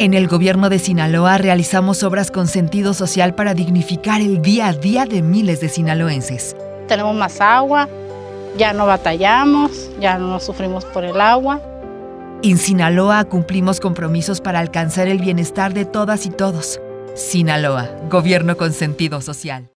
En el gobierno de Sinaloa realizamos obras con sentido social para dignificar el día a día de miles de sinaloenses. Tenemos más agua, ya no batallamos, ya no sufrimos por el agua. En Sinaloa cumplimos compromisos para alcanzar el bienestar de todas y todos. Sinaloa, gobierno con sentido social.